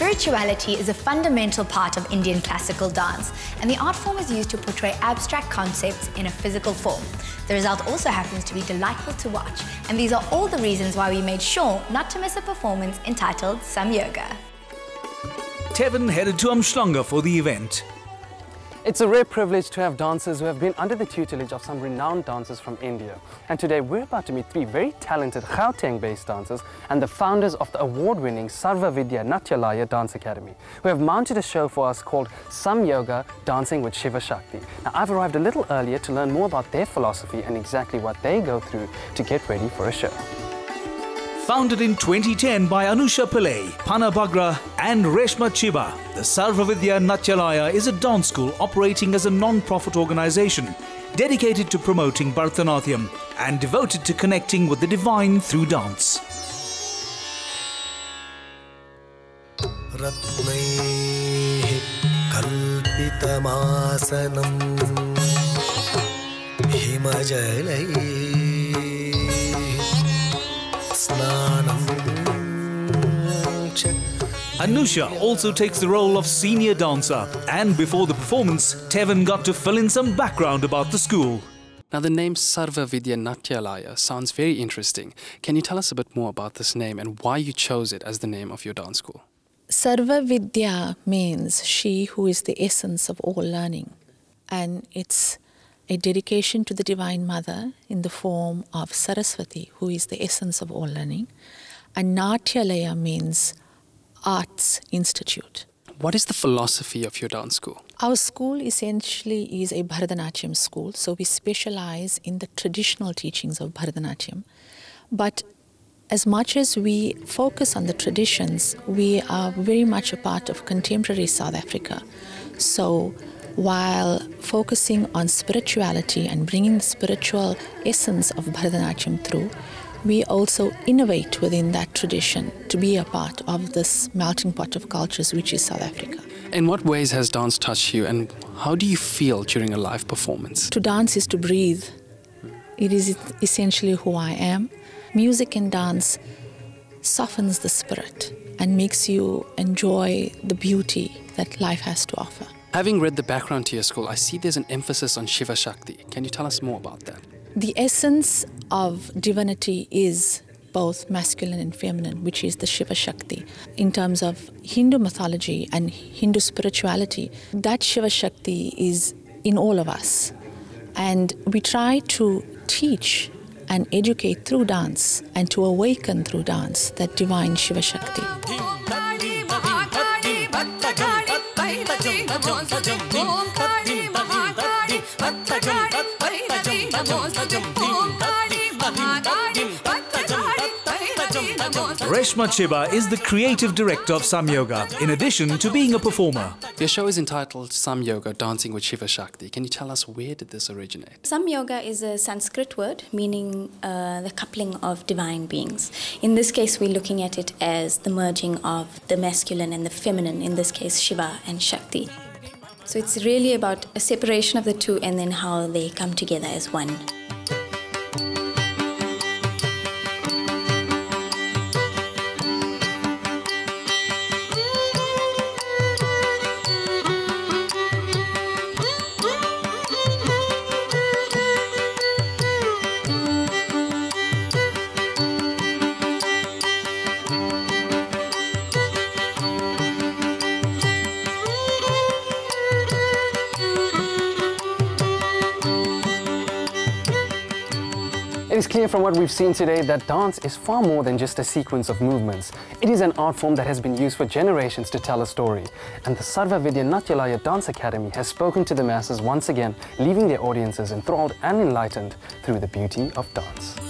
Spirituality is a fundamental part of Indian classical dance, and the art form is used to portray abstract concepts in a physical form. The result also happens to be delightful to watch, and these are all the reasons why we made sure not to miss a performance entitled Samyoga. Tevin headed to Umhlanga for the event. It's a rare privilege to have dancers who have been under the tutelage of some renowned dancers from India. And today we're about to meet three very talented Gauteng-based dancers and the founders of the award-winning Sarvavidya Natyaalaya Dance Academy, who have mounted a show for us called Some Samyoga Dancing with Shiva Shakti. Now I've arrived a little earlier to learn more about their philosophy and exactly what they go through to get ready for a show. Founded in 2010 by Anusha Pillai, Pana Bagra and Reshma Chiba, the Sarvavidya Natyaalaya is a dance school operating as a non-profit organization dedicated to promoting Bharatanatyam and devoted to connecting with the divine through dance. Anusha also takes the role of senior dancer and before the performance, Tevin got to fill in some background about the school. Now the name Sarvavidya Natyaalaya sounds very interesting. Can you tell us a bit more about this name and why you chose it as the name of your dance school? Sarva Vidya means she who is the essence of all learning. And it's a dedication to the Divine Mother in the form of Saraswati, who is the essence of all learning. And Natyaalaya means Arts Institute. What is the philosophy of your dance school? Our school essentially is a Bharatanatyam school, so we specialize in the traditional teachings of Bharatanatyam. But as much as we focus on the traditions, we are very much a part of contemporary South Africa. So while focusing on spirituality and bringing the spiritual essence of Bharatanatyam through, we also innovate within that tradition to be a part of this melting pot of cultures, which is South Africa. In what ways has dance touched you, and how do you feel during a live performance? To dance is to breathe. It is essentially who I am. Music and dance softens the spirit and makes you enjoy the beauty that life has to offer. Having read the background to your school, I see there's an emphasis on Shiva Shakti. Can you tell us more about that? The essence of divinity is both masculine and feminine, which is the Shiva Shakti. In terms of Hindu mythology and Hindu spirituality, that Shiva Shakti is in all of us. And we try to teach and educate through dance and to awaken through dance that divine Shiva Shakti. Reshma Chiba is the creative director of Samyoga, in addition to being a performer. Your show is entitled Samyoga Dancing with Shiva Shakti. Can you tell us where did this originate? Samyoga is a Sanskrit word meaning uh, the coupling of divine beings. In this case, we're looking at it as the merging of the masculine and the feminine, in this case, Shiva and Shakti. So it's really about a separation of the two and then how they come together as one. Is clear from what we've seen today that dance is far more than just a sequence of movements. It is an art form that has been used for generations to tell a story. And the Sarvavidya Natyaalaya Dance Academy has spoken to the masses once again, leaving their audiences enthralled and enlightened through the beauty of dance.